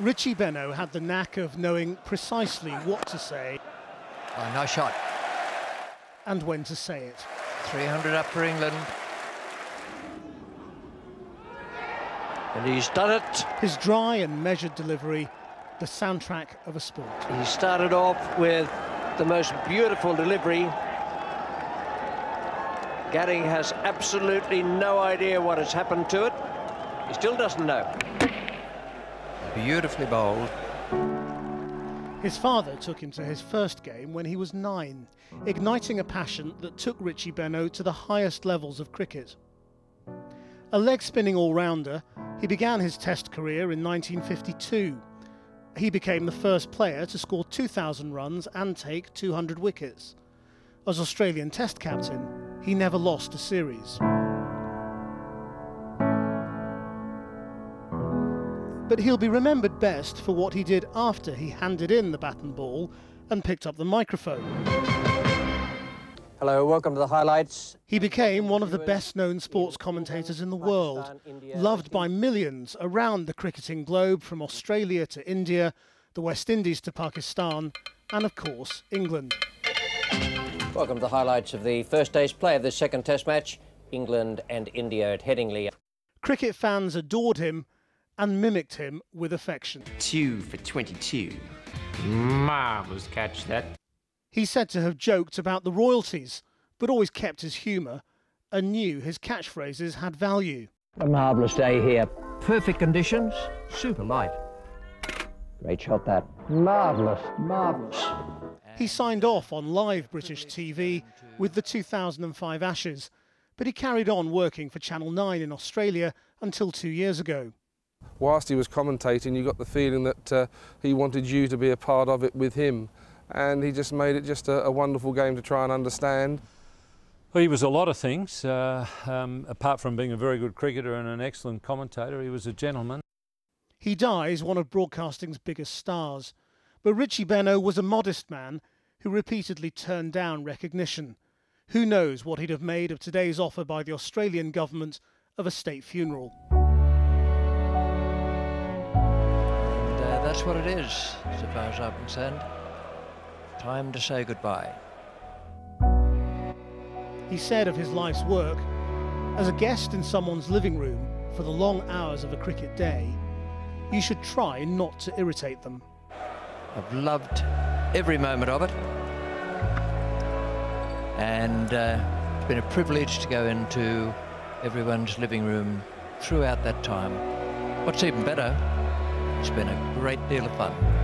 Richie Benaud had the knack of knowing precisely what to say. Oh, nice shot. And when to say it. 300 up for England. And he's done it. His dry and measured delivery, the soundtrack of a sport. He started off with the most beautiful delivery. Gatting has absolutely no idea what has happened to it. He still doesn't know. Beautifully bowled. His father took him to his first game when he was nine, igniting a passion that took Richie Benaud to the highest levels of cricket. A leg spinning all rounder, he began his Test career in 1952. He became the first player to score 2,000 runs and take 200 wickets. As Australian Test captain, he never lost a series. But he'll be remembered best for what he did after he handed in the bat and ball and picked up the microphone. Hello, welcome to the highlights. He became one of the best known sports commentators in the world, loved by millions around the cricketing globe from Australia to India, the West Indies to Pakistan, and of course, England. Welcome to the highlights of the first day's play of the second Test match, England and India at Headingley. Cricket fans adored him and mimicked him with affection. Two for 22. Marvellous catch, that. He's said to have joked about the royalties, but always kept his humour and knew his catchphrases had value. A marvellous day here. Perfect conditions, super light. Great shot that. Marvellous, marvellous. He signed off on live British TV with the 2005 Ashes, but he carried on working for Channel 9 in Australia until two years ago. Whilst he was commentating, you got the feeling that uh, he wanted you to be a part of it with him and he just made it just a, a wonderful game to try and understand. Well, he was a lot of things. Uh, um, apart from being a very good cricketer and an excellent commentator, he was a gentleman. He dies one of broadcasting's biggest stars. But Richie Benaud was a modest man who repeatedly turned down recognition. Who knows what he'd have made of today's offer by the Australian government of a state funeral. That's what it is, as far as I'm concerned. Time to say goodbye. He said of his life's work, as a guest in someone's living room for the long hours of a cricket day, you should try not to irritate them. I've loved every moment of it. And uh, it's been a privilege to go into everyone's living room throughout that time. What's even better, it's been a great deal of fun.